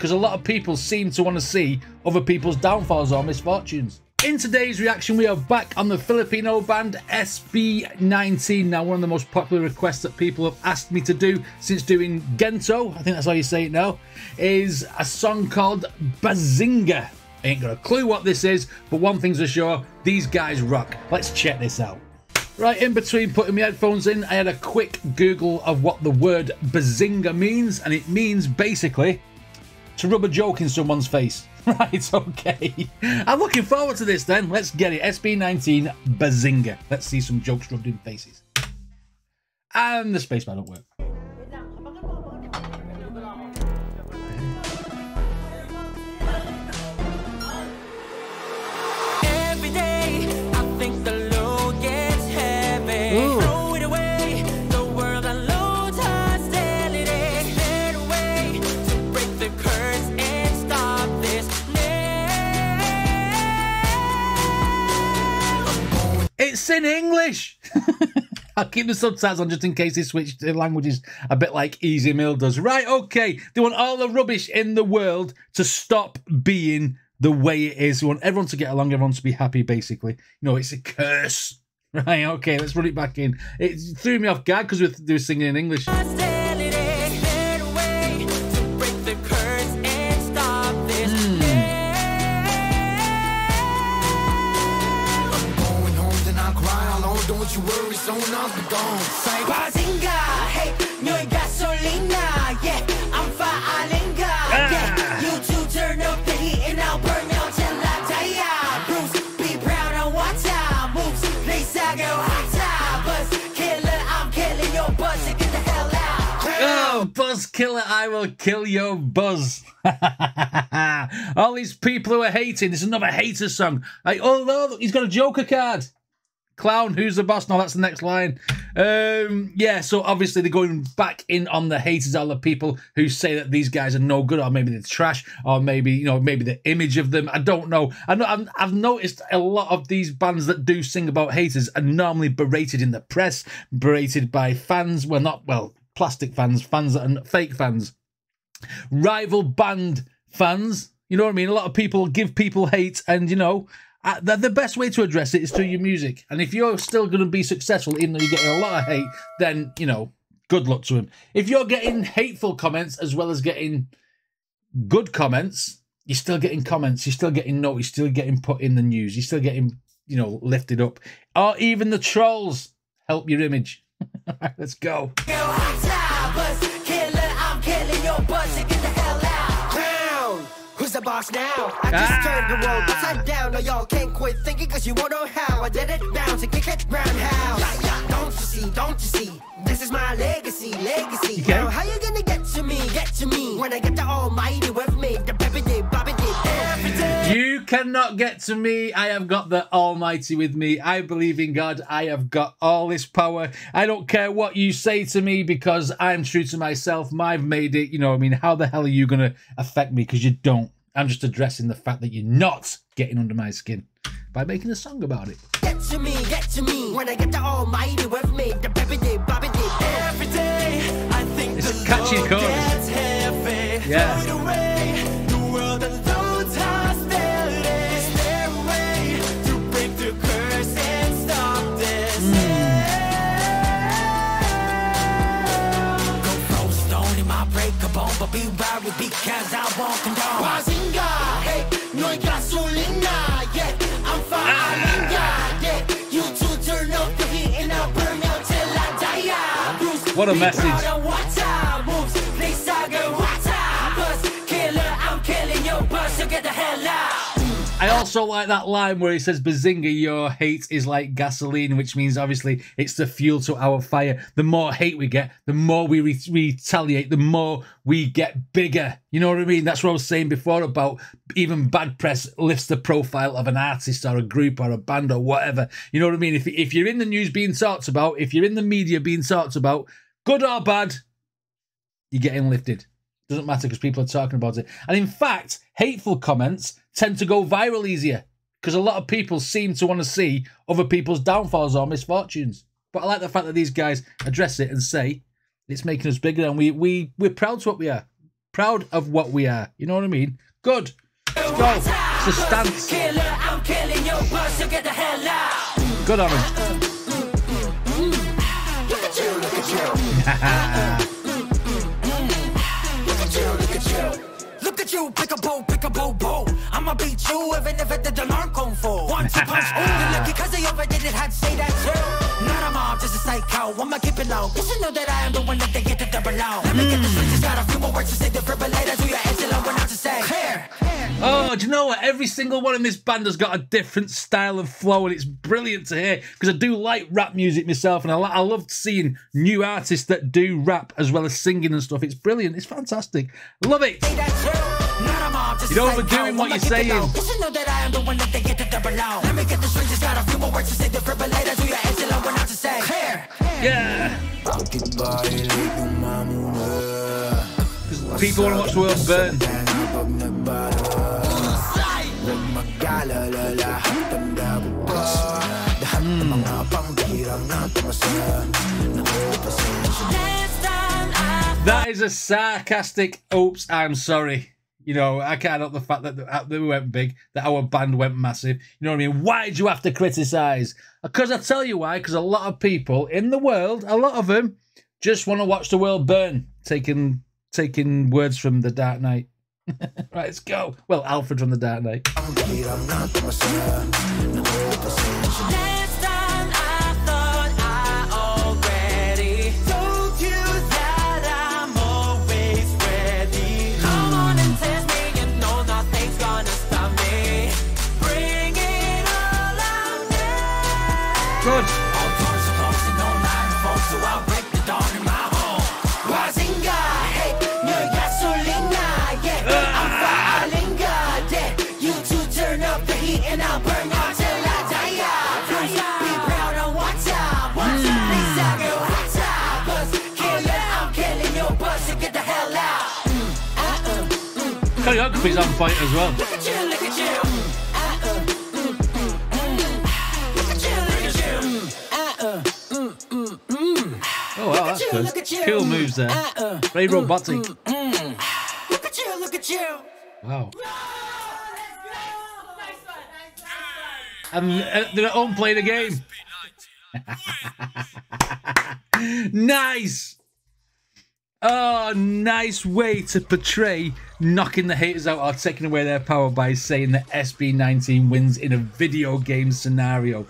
because a lot of people seem to want to see other people's downfalls or misfortunes. In today's reaction, we are back on the Filipino band SB19. Now, one of the most popular requests that people have asked me to do since doing Gento, I think that's how you say it now, is a song called Bazinga. I Ain't got a clue what this is, but one thing's for sure, these guys rock. Let's check this out. Right, in between putting my headphones in, I had a quick Google of what the word bazinga means, and it means basically to rub a joke in someone's face. Right, okay. I'm looking forward to this then. Let's get it. SB19 Bazinga. Let's see some jokes rubbed in faces. And the spacebar don't work. It's in English. I'll keep the subtitles on just in case they switch to languages a bit like Ez Mil does. Right, okay. They want all the rubbish in the world to stop being the way it is. They want everyone to get along, everyone to be happy, basically. Know, it's a curse. Right, okay, let's run it back in. It threw me off guard because we were singing in English. You worry, someone else be gone. Say Bazinga, hey, 너의 gasolina, yeah, I'm yeah. Ah. You two turn up the heat and I'll burn you till I die. Bruce, be proud of what I moves. They hot buzz killer, I'm killing your buzz. Get the hell out. Oh, Buzz Killer, I will kill your buzz. All these people who are hating, this is another hater song. Like, oh, no, he's got a Joker card. Clown, who's the boss? No, that's the next line. Um, yeah, so obviously they're going back in on the haters, all the people who say that these guys are no good, or maybe they're trash, or maybe you know, maybe the image of them. I don't know. I know I've, noticed a lot of these bands that do sing about haters are normally berated in the press, berated by fans. Well, not well, plastic fans, fans are fake fans, rival band fans. You know what I mean? A lot of people give people hate, and you know, uh, the, the best way to address it is through your music. And if you're still going to be successful, even though you're getting a lot of hate, then you know, good luck to him. If you're getting hateful comments as well as getting good comments, you're still getting comments. You're still getting noticed. You're still getting put in the news. You're still getting, you know, lifted up. Or even the trolls help your image. Let's go. hot Boss now? I just Ah. turned the world upside down. Now y'all can't quit thinking cause you won't know how. I did it bounce and kick it roundhouse. Don't you see, don't you see? This is my legacy, legacy. Okay. Now how you gonna get to me, get to me? When I get the almighty with me, the baby did, bobby did every day. You cannot get to me. I have got the Almighty with me. I believe in God. I have got all this power. I don't care what you say to me because I'm true to myself. I've made it. You know, I mean, how the hell are you going to affect me? Because you don't. I'm just addressing the fact that you're not getting under my skin by making a song about it. Get to me, get to me. When I get the almighty with me, the baby did, bobby did Every day, I think It's the a catchy load chorus. gets heavy. Yeah. Throw it away, the world unloads hostility. Is there a way to break the curse and stop this now? Go throw a stone in my breakable, but be wary because I won't condone. The hell out. I also like that line where he says, Bazinga, your hate is like gasoline, which means obviously it's the fuel to our fire. The more hate we get, the more we re- retaliate, the more we get bigger. You know what I mean? That's what I was saying before about even bad press lifts the profile of an artist or a group or a band or whatever. You know what I mean? If, if you're in the news being talked about, if you're in the media being talked about, good or bad, you're getting lifted. Doesn't matter because people are talking about it. And in fact, hateful comments tend to go viral easier because a lot of people seem to want to see other people's downfalls or misfortunes. But I like the fact that these guys address it and say it's making us bigger and we, we, we're proud to what we are. Proud of what we are. You know what I mean? Good. Let's go. It's a stance. Killer, I'm killing your buzz, so get the hell out. Good on him. Pick a bow, pick a bow, bow. I'ma beat you even if it did alarm kung fu. One two punch, ooh, lucky cause they overdid it, had to say that too. Not a mob, just a psycho, I'ma keep it low. Cause you know that I am the one that Do you know what? Every single one in this band has got a different style of flow, and it's brilliant to hear because I do like rap music myself, and I, I love seeing new artists that do rap as well as singing and stuff. It's brilliant. It's fantastic. Love it. Say that too. Not a mob, You're overdoing what I'ma you're keep it low. saying. Cause you know that I am the one that they get the double low. Let me get this straight, just got a few more words to say. Defibrillator to your engine, I went out to say. Clear. Yeah. Bakit ba ilig mamuna? People want to watch the world burn. Pa ng mga I That is a sarcastic. Oops, I'm sorry. You know, I can't help the fact that, that we uh, went big, that our band went massive. You know what I mean? Why did you have to criticize? Because I tell you why. Because a lot of people in the world, a lot of them, just want to watch the world burn. Taking taking words from the Dark Knight. right, let's go. Well, Alfred from the Dark Knight. Pambihirang and I'll burn out till I die. Please be proud of what's up, what's up. Please I get what's up, 'cause killer, I'm killing your buzz, so get the hell out. Choreography's on point as well. Look at you, look at you. Uh, uh, mm, mm, mm. Look at you, look at you. Mm, mm, mm. Oh, wow, that's you, look at you. good. Cool moves there. Uh-uh. Very robotic. Look at you, look at you. Wow. And uh, at home playing a game. nice. Oh, nice way to portray knocking the haters out or taking away their power by saying that SB19 wins in a video game scenario.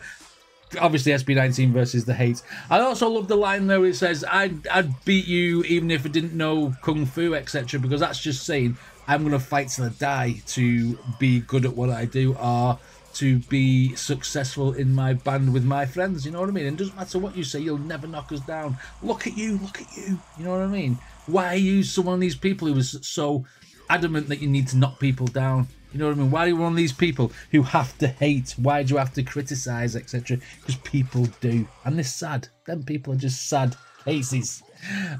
Obviously, SB19 versus the hate. I also love the line though. It says, "I'd I'd beat you even if I didn't know kung fu, etc." Because that's just saying I'm gonna fight till I die to be good at what I do, or to be successful in my band with my friends. You know what I mean? And it doesn't matter what you say, you'll never knock us down. Look at you, look at you. You know what I mean? Why are you so one of these people who was so adamant that you need to knock people down? You know what I mean? Why are you one of these people who have to hate? Why do you have to criticize, etc.? Because people do, and they're sad. Them people are just sad cases.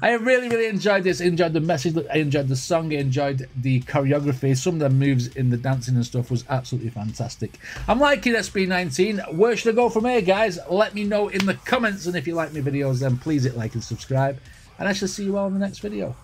I really, really enjoyed this. Enjoyed the message. I enjoyed the song. I enjoyed the choreography. Some of the moves in the dancing and stuff was absolutely fantastic. I'm liking SB19. Where should I go from here, guys? Let me know in the comments. And if you like my videos, then please hit like and subscribe. And I shall see you all in the next video.